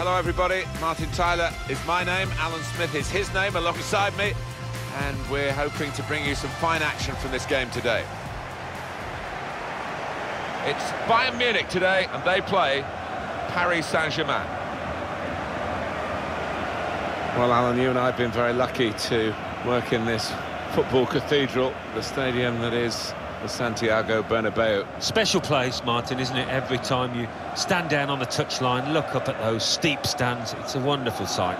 Hello, everybody. Martin Tyler is my name. Alan Smith is his name alongside me. And we're hoping to bring you some fine action from this game today. It's Bayern Munich today, and they play Paris Saint-Germain. Well, Alan, you and I have been very lucky to work in this football cathedral, the stadium that is the Santiago Bernabeu. Special place, Martin, isn't it? Every time you stand down on the touchline, look up at those steep stands, it's a wonderful sight.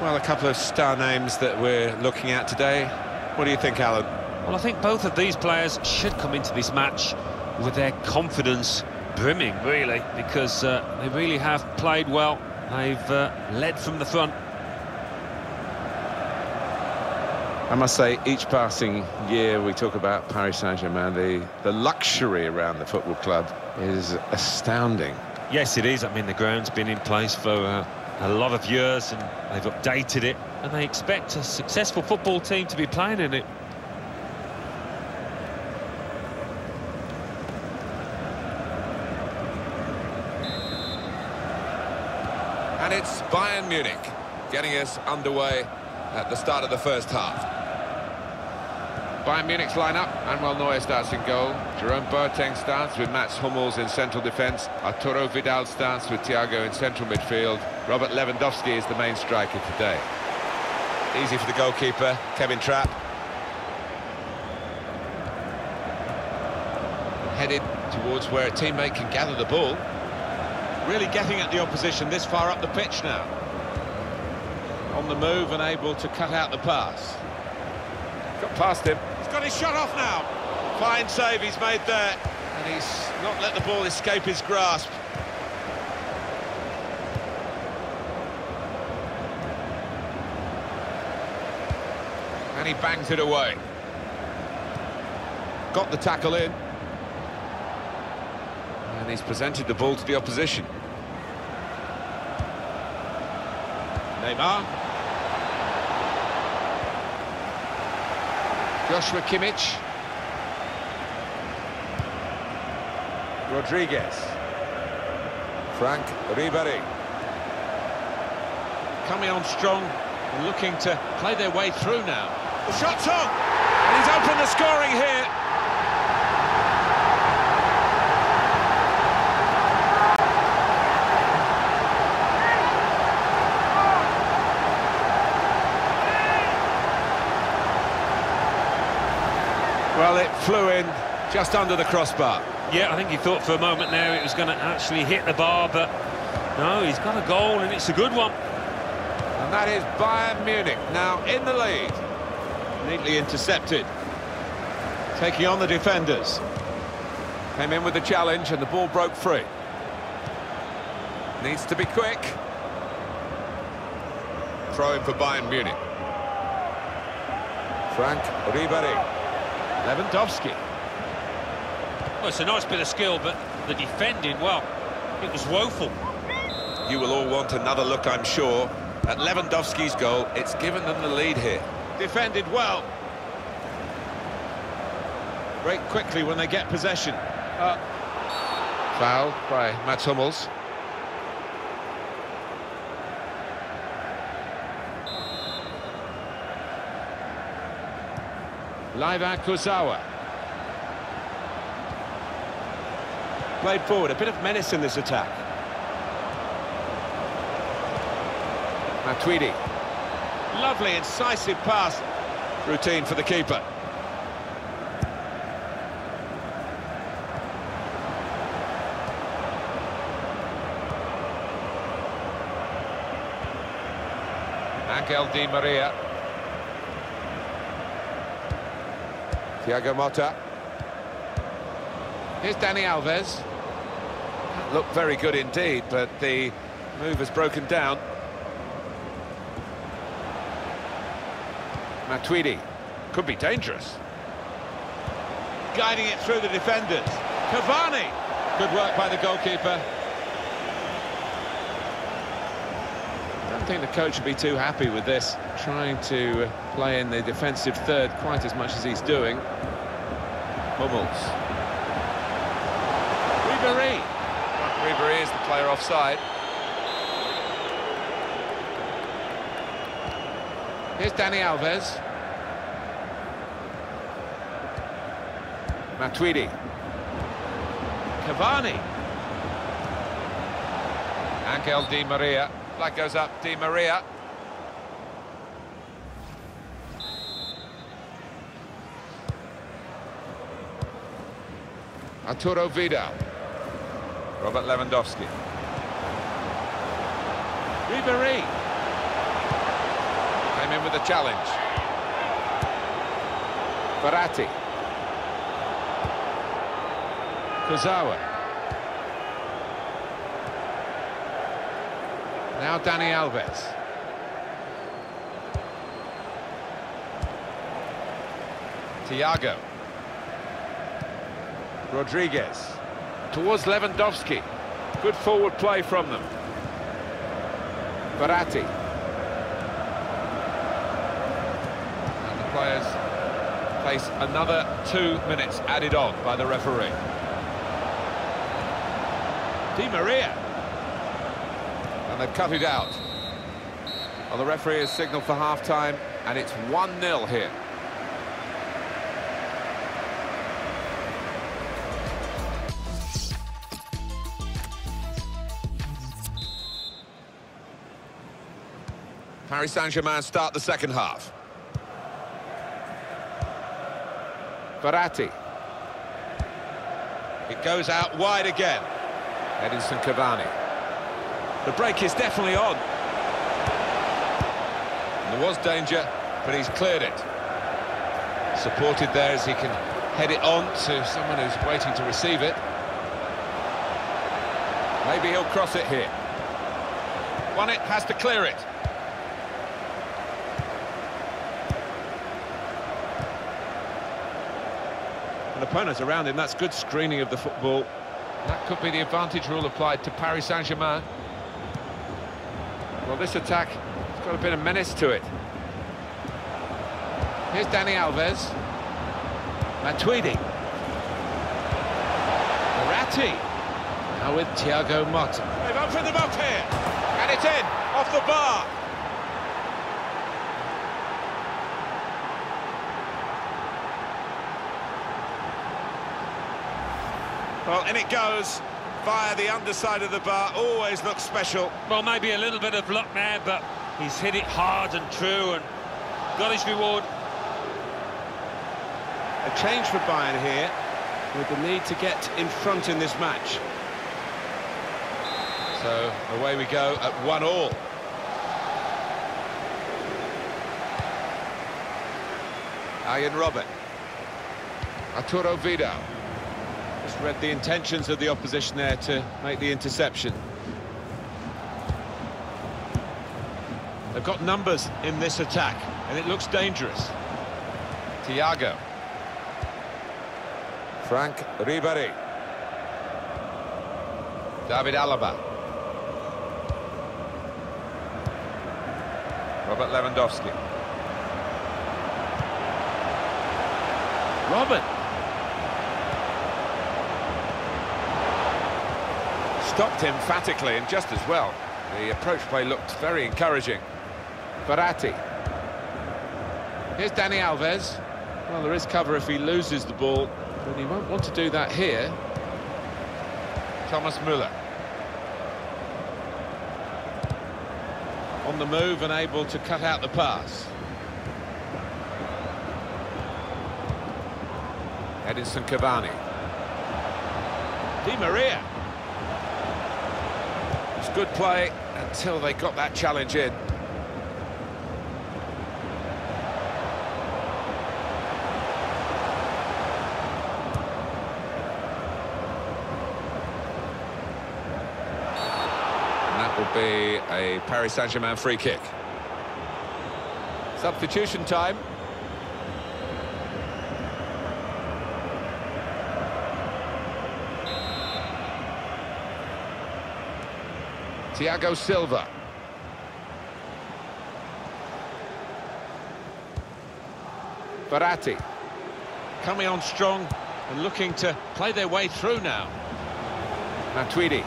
Well, a couple of star names that we're looking at today. What do you think, Alan? Well, I think both of these players should come into this match with their confidence brimming, really, because uh, they really have played well. They've uh, led from the front. I must say, each passing year we talk about Paris Saint-Germain, the, the luxury around the football club is astounding. Yes, it is. I mean, the ground's been in place for uh, a lot of years and they've updated it and they expect a successful football team to be playing in it. And it's Bayern Munich getting us underway at the start of the first half. Bayern Munich's lineup. Manuel Neuer starts in goal. Jerome Boateng starts with Mats Hummels in central defence. Arturo Vidal starts with Thiago in central midfield. Robert Lewandowski is the main striker today. Easy for the goalkeeper, Kevin Trapp. Headed towards where a teammate can gather the ball. Really getting at the opposition this far up the pitch now. On the move and able to cut out the pass. Got past him. Got his shot off now. Fine save he's made there. And he's not let the ball escape his grasp. And he bangs it away. Got the tackle in. And he's presented the ball to the opposition. Neymar. Joshua Kimmich. Rodriguez. Frank Ribéry. Coming on strong and looking to play their way through now. The shot's on! And he's opened the scoring here. Well, it flew in just under the crossbar. Yeah, I think he thought for a moment there it was going to actually hit the bar, but no, he's got a goal and it's a good one. And that is Bayern Munich now in the lead. Neatly intercepted. Taking on the defenders. Came in with the challenge and the ball broke free. Needs to be quick. Throw in for Bayern Munich. Frank Ribéry. Lewandowski. Well, it's a nice bit of skill, but the defending, well, it was woeful. You will all want another look, I'm sure, at Lewandowski's goal. It's given them the lead here. Defended well. Break quickly when they get possession. Uh, foul by Mats Hummels. Layvin Kurzawa. Played forward, a bit of menace in this attack. Matuidi. Lovely, incisive pass. Routine for the keeper. Angel Di Maria. Thiago Motta. Here's Dani Alves. Looked very good indeed, but the move has broken down. Matuidi. Could be dangerous. Guiding it through the defenders. Cavani. Good work by the goalkeeper. I don't think the coach would be too happy with this, trying to play in the defensive third quite as much as he's doing. Hummels. Ribéry. Ribery is the player offside. Here's Dani Alves. Matuidi. Cavani. Angel Di Maria. Flag goes up, Di Maria. Arturo Vidal. Robert Lewandowski. Ribery. Came in with a challenge. Verratti. Kurzawa. Now Dani Alves. Thiago. Rodriguez. Towards Lewandowski. Good forward play from them. Verratti. And the players face another two minutes added on by the referee. Di Maria. And they've cut it out. Well, the referee has signalled for half-time, and it's 1-0 here. Paris Saint-Germain start the second half. Verratti. It goes out wide again. Edinson Cavani. The break is definitely on. There was danger, but he's cleared it. Supported there as he can head it on to someone who's waiting to receive it. Maybe he'll cross it here. Won it, has to clear it. An opponent around him, that's good screening of the football. That could be the advantage rule applied to Paris Saint-Germain. Well, this attack has got a bit of menace to it. Here's Dani Alves. Matuidi. Verratti. Now with Thiago Motta. They've opened them up here. And it's in, off the bar. Well, in it goes via the underside of the bar. Always looks special. Well, maybe a little bit of luck there, but he's hit it hard and true and got his reward. A change for Bayern here, with the need to get in front in this match. So away we go at one all. Arjen Robben. Arturo Vidal. Just read the intentions of the opposition there to make the interception. They've got numbers in this attack, and it looks dangerous. Thiago. Frank Ribéry. David Alaba. Robert Lewandowski. Robert. Stopped emphatically and just as well. The approach play looked very encouraging. Verratti. Here's Dani Alves. Well, there is cover if he loses the ball, but he won't want to do that here. Thomas Müller. On the move and able to cut out the pass. Edinson Cavani. Di Maria. Good play until they got that challenge in. And that will be a Paris Saint-Germain free kick. Substitution time. Thiago Silva. Verratti. Coming on strong and looking to play their way through now. Matuidi.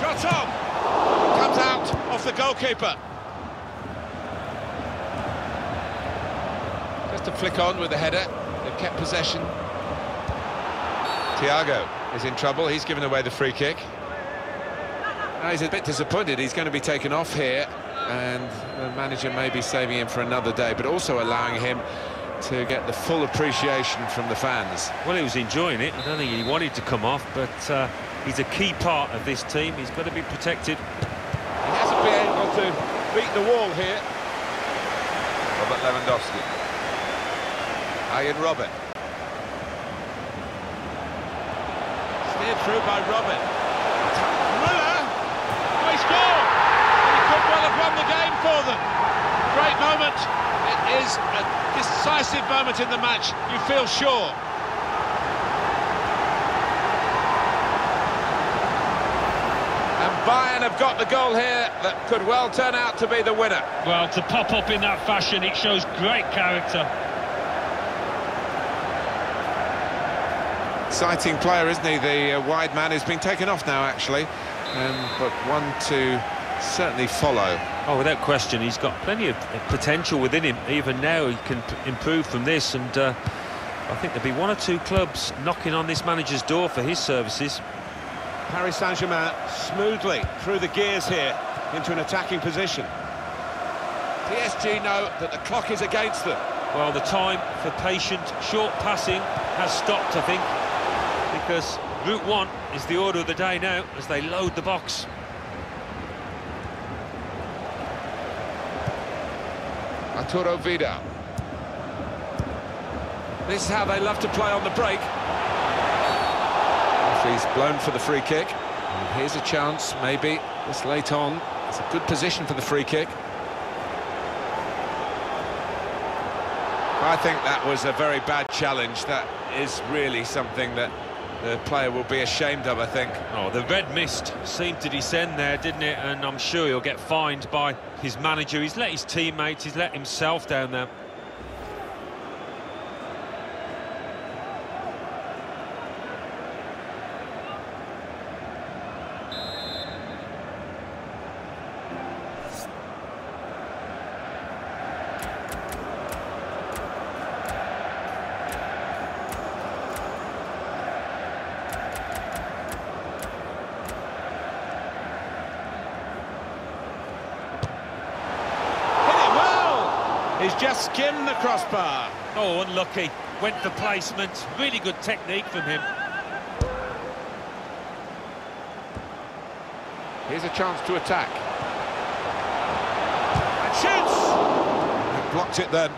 Shot! Comes out off the goalkeeper. Just a flick on with the header. They've kept possession. Thiago is in trouble. He's given away the free kick. Now he's a bit disappointed. He's going to be taken off here, and the manager may be saving him for another day, but also allowing him to get the full appreciation from the fans. Well, he was enjoying it. I don't think he wanted to come off, but uh, he's a key part of this team. He's got to be protected. He hasn't been able to beat the wall here. Robert Lewandowski. Arjen Robben. Steered through by Robben. Müller! Oh, he scored! He could well have won the game for them. Great moment. It is a decisive moment in the match, you feel sure. And Bayern have got the goal here that could well turn out to be the winner. Well, to pop up in that fashion, it shows great character. Exciting player, isn't he? The uh, wide man who's been taken off now, actually. Um, but one to certainly follow. Oh, without question, he's got plenty of potential within him. Even now, he can improve from this, and uh, I think there'll be one or two clubs knocking on this manager's door for his services. Paris Saint-Germain smoothly through the gears here into an attacking position. PSG know that the clock is against them. Well, the time for patient, short passing has stopped, I think, because Route 1 is the order of the day now as they load the box. Arturo Vidal. This is how they love to play on the break. He's blown for the free kick. And here's a chance, maybe, this late on. It's a good position for the free kick. I think that was a very bad challenge. That is really something that the player will be ashamed of, I think. Oh, the red mist seemed to descend there, didn't it? And I'm sure he'll get fined by his manager. He's let his teammates, he's let himself down there. He's just skimmed the crossbar. Oh, unlucky. Went for placement. Really good technique from him. Here's a chance to attack. And shoots! blocked it then.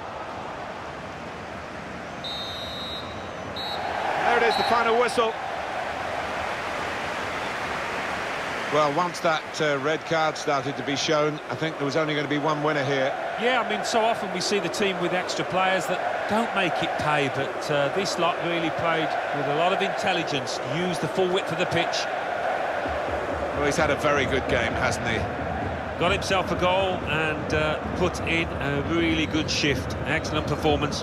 There it is, the final whistle. Well, once that uh, red card started to be shown, I think there was only going to be one winner here. Yeah, I mean, so often we see the team with extra players that don't make it pay, but uh, this lot really played with a lot of intelligence, used the full width of the pitch. Well, he's had a very good game, hasn't he? Got himself a goal and uh, put in a really good shift. Excellent performance.